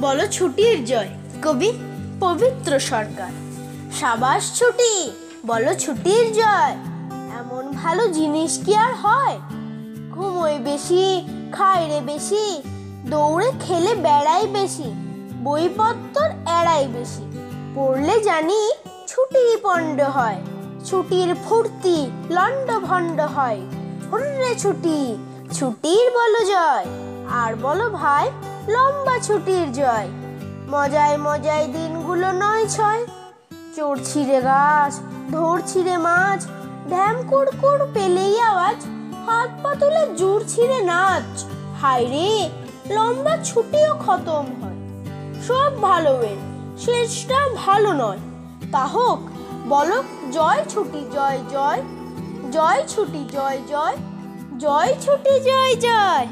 বলো ছুটির জয়। কবি পবিত্র সরকার। সাবাস ছুটি, বলো ছুটির জয়। এমন ভালো জিনিস কি আর হয়? ঘুমোয় বেশি খায় রে বেশি, দৌড়ে খেলে বেড়াই বেশি, বইপত্তর এড়াই বেশি। পড়লে জানি ছুটির পণ্ড হয়, ছুটির ফুর্তি লণ্ড ভণ্ড হয়। হুররে ছুটি, ছুটির বলো জয়, আর বলো ভাই লম্বা ছুটির জয়। মজায় মজায় দিনগুলো নয় ছয়। চড়ছি রে গাছ ধরছি রে মাছ, ঢ্যাম কুড়কুড় পেলেই আওয়াজ, হাত পা তুলে জুড়ছি রে নাচ। হায় রে, লম্বা ছুটিও খতম হয়। সব ভালো এর শেষটা ভালো নয়। তা হোক, বলো, জয় ছুটি, জয় জয়। জয় ছুটি, জয় জয়। জয় ছুটি, জয় জয়।